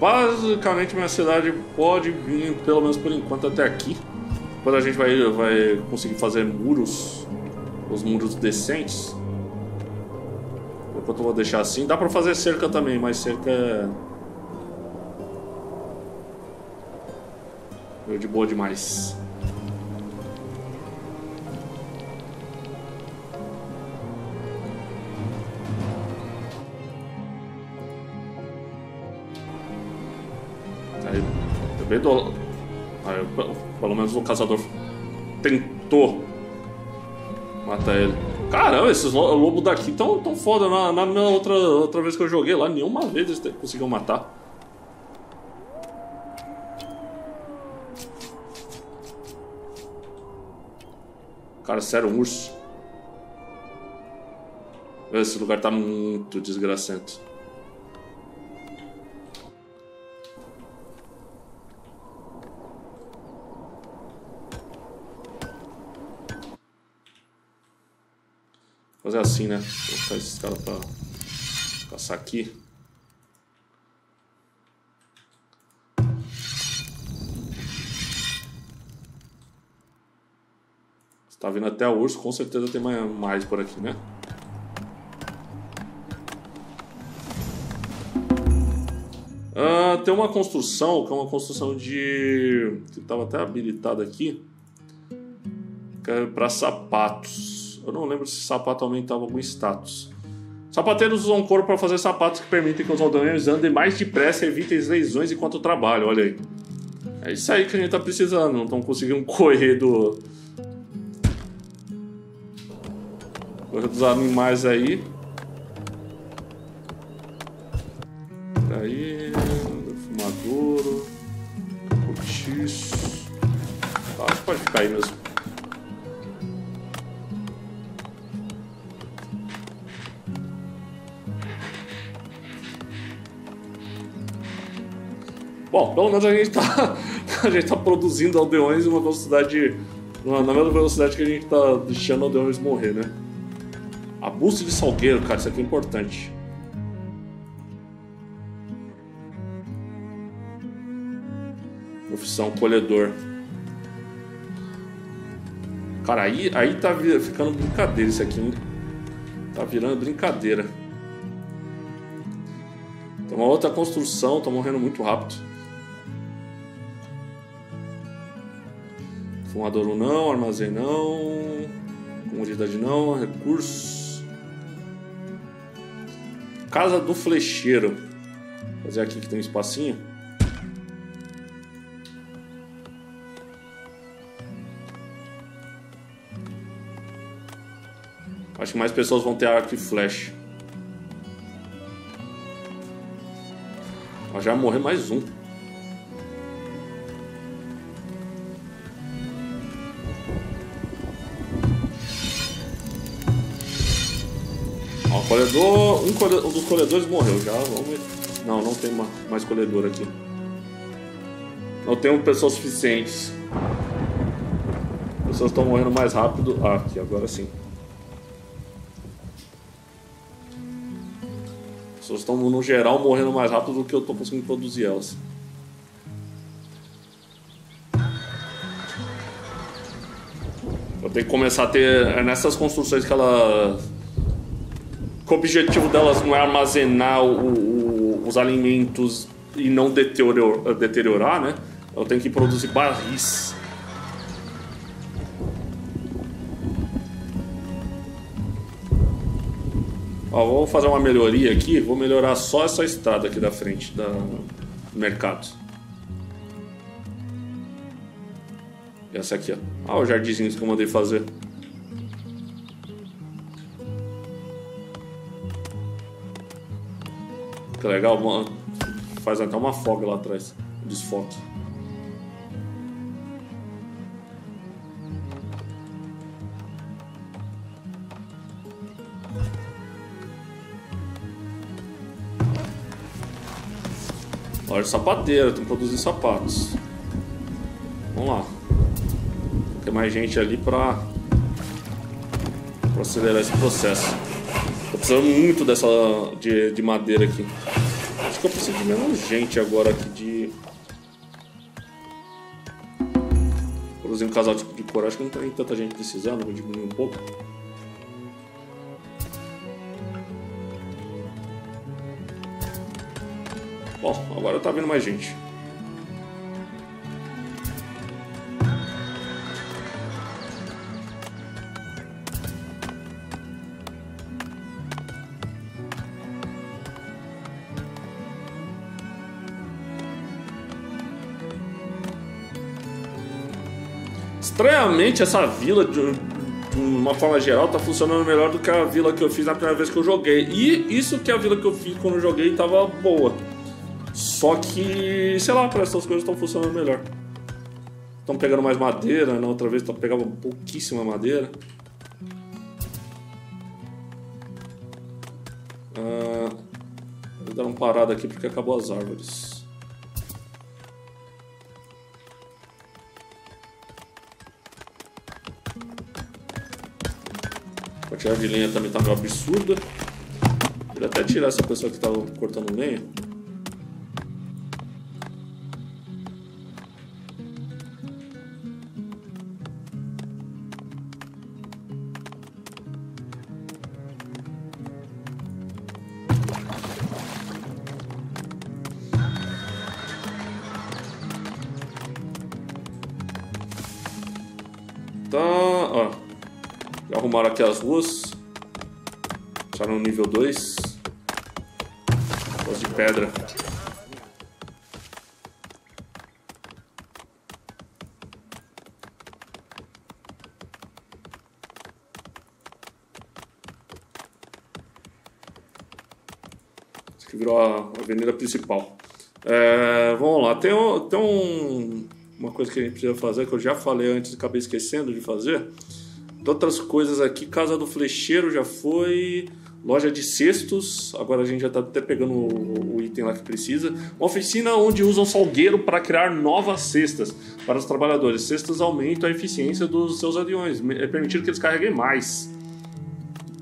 Basicamente minha cidade pode vir, pelo menos por enquanto, até aqui. Quando a gente vai, vai conseguir fazer muros, os muros decentes. Enquanto eu vou deixar assim. Dá pra fazer cerca também, mas cerca é... De boa demais. Do... Aí, pelo menos o caçador tentou matar ele. Caramba, esses lobos daqui tão, tão foda. Na, na, na, outra, outra vez que eu joguei lá, nenhuma vez eles conseguiram matar. Cara, sério, um urso. Esse lugar tá muito desgracento. Fazer assim, né? Vou colocar esses caras pra passar aqui. Você tá vindo até o urso, com certeza tem mais por aqui, né? Uh, tem uma construção, que é uma construção de. que estava até habilitada aqui. Que é para sapatos. Eu não lembro se sapato aumentava algum status. Sapateiros usam couro para fazer sapatos que permitem que os aldeões andem mais depressa e evitem lesões enquanto trabalham. Olha aí. É isso aí que a gente tá precisando. Não estão conseguindo correr do. Correr dos animais aí. Aí. Fumadouro. Cortiço. Tá, acho que pode ficar aí mesmo. Pelo menos a gente tá, a gente tá produzindo aldeões em uma velocidade. Na mesma velocidade que a gente tá deixando aldeões morrer, né? Abuso de salgueiro, cara, isso aqui é importante. Profissão colhedor. Cara, aí, aí tá ficando brincadeira isso aqui, hein? Tá virando brincadeira. Tem uma outra construção, tá morrendo muito rápido. Fumadouro não, armazém não, comodidade não, recursos. Casa do Flecheiro. Vou fazer aqui que tem um espacinho. Acho que mais pessoas vão ter arco e flecha. Já morrer mais um. Colhedor. Um, um dos colhedores morreu já. Vamos ver. Não, não tem mais colhedor aqui. Não tenho pessoas suficientes. As pessoas estão morrendo mais rápido. Ah, aqui, agora sim. As pessoas estão, no geral, morrendo mais rápido do que eu estou conseguindo produzir elas. Eu tenho que começar a ter. É nessas construções que ela o objetivo delas não é armazenar o, o, os alimentos e não deteriorar, deteriorar, né? Eu tenho que produzir barris. Ó, vou fazer uma melhoria aqui. Vou melhorar só essa estrada aqui da frente da, do mercado. Essa aqui, ó. Olha os jardinzinhos que eu mandei fazer. Que legal, faz até uma folga lá atrás, desfoque. Loja sapateira, que produzir sapatos. Vamos lá. Tem mais gente ali pra, pra acelerar esse processo. Tô precisando muito dessa de, de madeira aqui que eu preciso de menos gente agora aqui de. Produzir um casal de, de que não tem tanta gente precisando, vou diminuir um pouco. Bom, agora tá vindo mais gente. Estranhamente essa vila, de, de uma forma geral, tá funcionando melhor do que a vila que eu fiz na primeira vez que eu joguei. E isso que a vila que eu fiz quando eu joguei tava boa. Só que, sei lá, parece que as coisas estão funcionando melhor. Estão pegando mais madeira, na outra vez pegava pouquíssima madeira. deram parada aqui porque acabou as árvores. Quantidade de lenha também tá meio absurda. Vou até tirar essa pessoa que tá cortando lenha. Aqui as ruas. Já no nível 2. Ruas de pedra. Isso aqui virou a avenida principal. É, vamos lá, tem, um- tem um, uma coisa que a gente precisa fazer, que eu já falei antes e acabei esquecendo de fazer. Outras coisas aqui, Casa do Flecheiro já foi, loja de cestos, agora a gente já tá até pegando o, o item lá que precisa. Uma oficina onde usam salgueiro para criar novas cestas para os trabalhadores. Cestas aumentam a eficiência dos seus aviões, é permitindo que eles carreguem mais.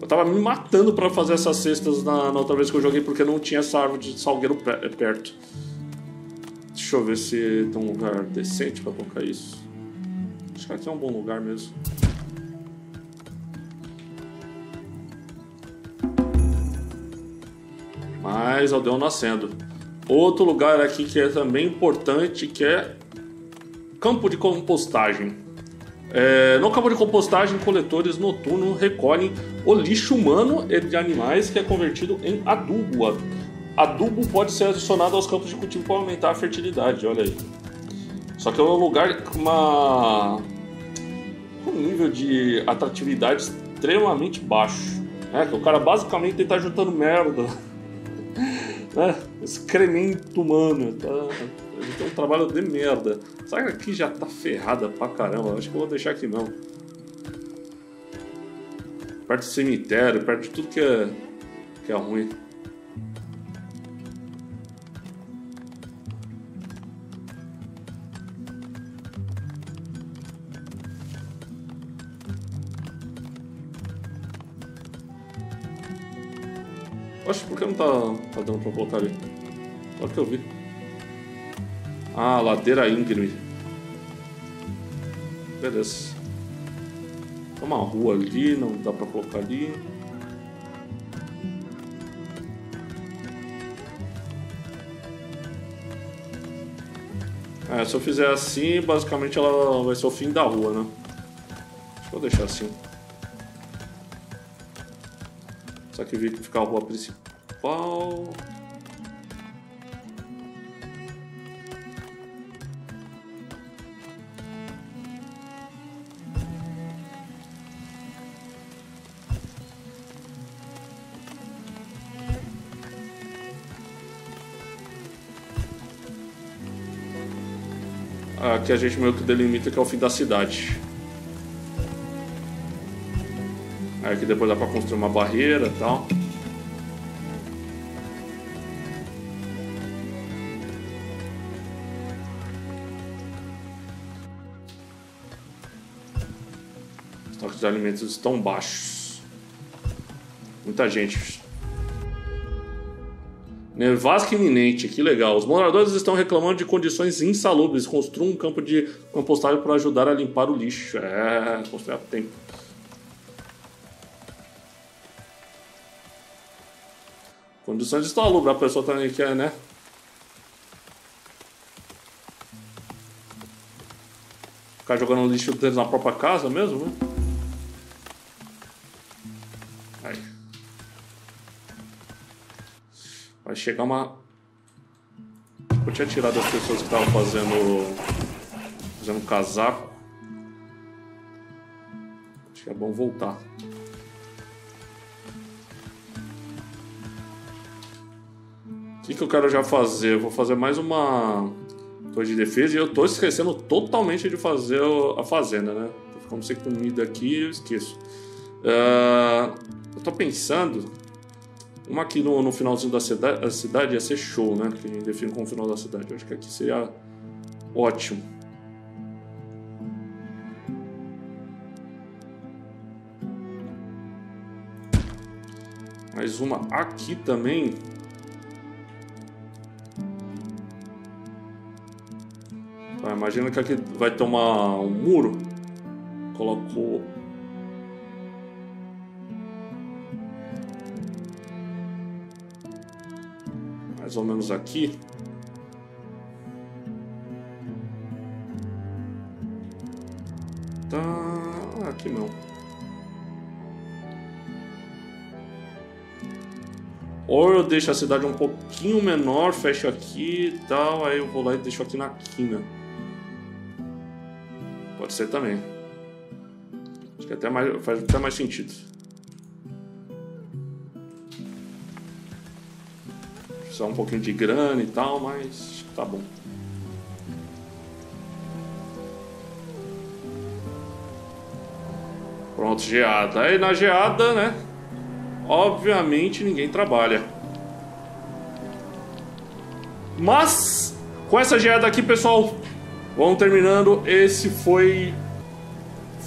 Eu tava me matando para fazer essas cestas na, na outra vez que eu joguei porque não tinha essa árvore de salgueiro pe- perto. Deixa eu ver se tem um lugar decente pra colocar isso. Acho que aqui é um bom lugar mesmo. Mais aldeão nascendo. Outro lugar aqui que é também importante que é campo de compostagem. É, no campo de compostagem, coletores noturnos recolhem o lixo humano e de animais que é convertido em adubo. Adubo pode ser adicionado aos campos de cultivo para aumentar a fertilidade, olha aí. Só que é um lugar com uma um nível de atratividade extremamente baixo. Né? Que o cara basicamente está juntando merda. Né? Excremento humano. Tá? Ele tem um trabalho de merda. Que aqui já tá ferrada pra caramba? Acho que eu vou deixar aqui não. Perto do cemitério, perto de tudo que é, que é ruim. Que não tá, tá dando pra colocar ali? Olha que eu vi. Ah, ladeira íngreme. Beleza. Tem uma rua ali, não dá pra colocar ali. É, se eu fizer assim, basicamente ela vai ser o fim da rua, né? Que eu deixar assim. Só que vi que ficar a rua principal. Aqui a gente meio que delimita que é o fim da cidade. Aí aqui depois dá pra construir uma barreira e tal. De alimentos estão baixos. Muita gente. Nevasca iminente, que legal. Os moradores estão reclamando de condições insalubres. Construam um campo de compostagem para ajudar a limpar o lixo. É, construir a tempo. Condições insalubres, a pessoa também quer, né? Ficar jogando lixo deles na própria casa mesmo, né? Chegar uma. Eu tinha tirado as pessoas que estavam fazendo. fazendo casaco. Acho que é bom voltar. O que, que eu quero já fazer? Eu vou fazer mais uma torre de defesa e eu tô esquecendo totalmente de fazer a fazenda, né? Tô ficando sem comida aqui e eu esqueço. Ah, eu tô pensando Uma aqui no, no finalzinho da cidade, a cidade ia ser show, né? Que define como final da cidade. Eu acho que aqui seria ótimo. Mais uma aqui também. Ah, imagina que aqui vai ter uma, um muro. Colocou. Mais ou menos aqui. Tá. Aqui não. Ou eu deixo a cidade um pouquinho menor, fecho aqui e tal, aí eu vou lá e deixo aqui na quina. Pode ser também. Acho que até mais, faz até mais sentido. Só um pouquinho de grana e tal, mas tá bom. Pronto, geada. Aí na geada, né? Obviamente ninguém trabalha. Mas, com essa geada aqui, pessoal, vamos terminando. Esse foi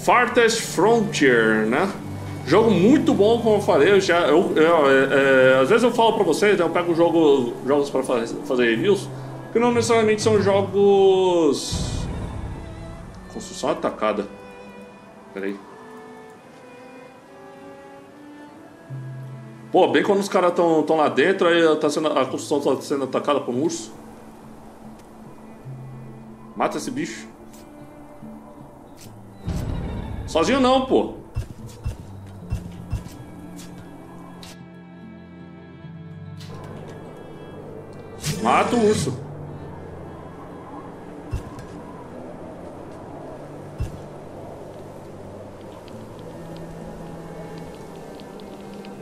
Farthest Frontier, né? Jogo muito bom, como eu falei. Eu já, eu, eu, é, é, às vezes eu falo pra vocês, eu pego jogo, jogos pra fazer, fazer reviews, que não necessariamente são jogos. Construção atacada. Peraí. Pô, bem quando os caras estão lá dentro, aí tá sendo, a construção tá sendo atacada por um urso. Mata esse bicho. Sozinho não, pô. Mata o urso.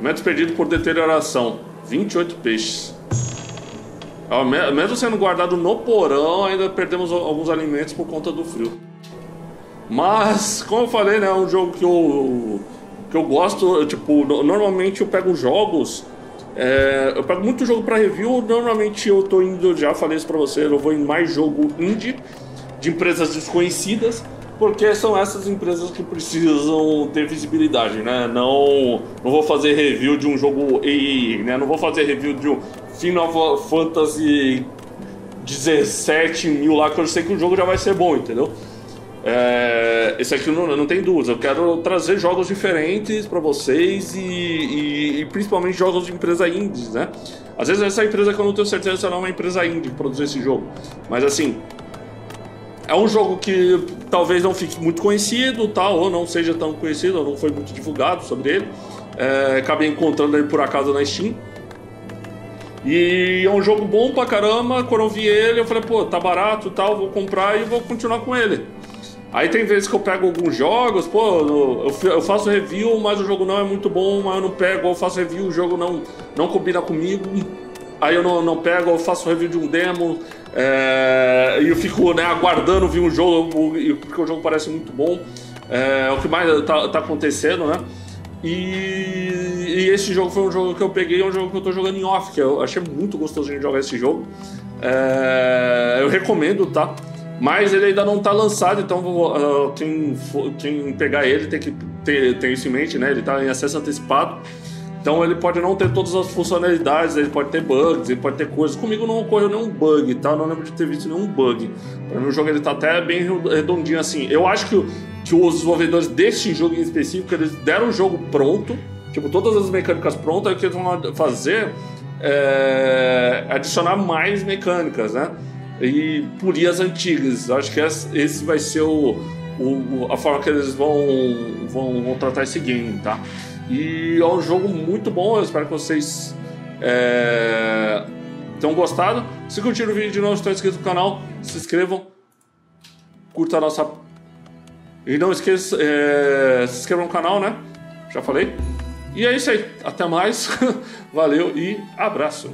Metros perdido por deterioração. 28 peixes. Mesmo sendo guardado no porão, ainda perdemos alguns alimentos por conta do frio. Mas, como eu falei, né, é um jogo que eu, que eu gosto. Tipo, normalmente eu pego jogos. É, eu pego muito jogo para review. Normalmente eu tô indo, já falei isso pra vocês, eu vou em mais jogo indie de empresas desconhecidas porque são essas empresas que precisam ter visibilidade, né? Não, não vou fazer review de um jogo EA, né? Não vou fazer review de um Final Fantasy 17 mil lá, que eu sei que o jogo já vai ser bom, entendeu? É, esse aqui não, não tem dúvida. Eu quero trazer jogos diferentes para vocês e, e, e, principalmente jogos de empresa indies, né? Às vezes essa empresa que eu não tenho certeza se ela é uma empresa indie que produz esse jogo, mas assim, é um jogo que talvez não fique muito conhecido, tal, ou não seja tão conhecido, ou não foi muito divulgado sobre ele. É, acabei encontrando ele por acaso na Steam. E é um jogo bom pra caramba. Quando eu vi ele, eu falei, pô, tá barato tal, vou comprar e vou continuar com ele. Aí tem vezes que eu pego alguns jogos, pô, eu faço review, mas o jogo não é muito bom, mas eu não pego, eu faço review, o jogo não, não combina comigo. Aí eu não, não pego, eu faço review de um demo, é, e eu fico né, aguardando vir um jogo, porque o jogo parece muito bom. É, é o que mais tá, tá acontecendo, né? E, e, esse jogo foi um jogo que eu peguei, é um jogo que eu tô jogando em off, que eu achei muito gostoso de jogar esse jogo. É, eu recomendo, tá? Mas ele ainda não tá lançado, então uh, quem, quem pegar ele tem que ter, ter isso em mente, né? Ele tá em acesso antecipado. Então ele pode não ter todas as funcionalidades, ele pode ter bugs, ele pode ter coisas. Comigo não ocorreu nenhum bug, tá? Eu não lembro de ter visto nenhum bug. Para mim o jogo ele tá até bem redondinho assim. Eu acho que, que os desenvolvedores desse jogo em específico, eles deram o jogo pronto, tipo, todas as mecânicas prontas, o que eles vão fazer é adicionar mais mecânicas, né? E polir as antigas. Acho que esse vai ser o, o, a forma que eles vão, vão, vão tratar esse game, tá? E é um jogo muito bom, eu espero que vocês é, tenham gostado. Se curtiram o vídeo de novo, estão inscritos no canal, se inscrevam, curta a nossa. E não esqueça, é, se inscrevam no canal, né? Já falei. E é isso aí. Até mais. Valeu e abraço.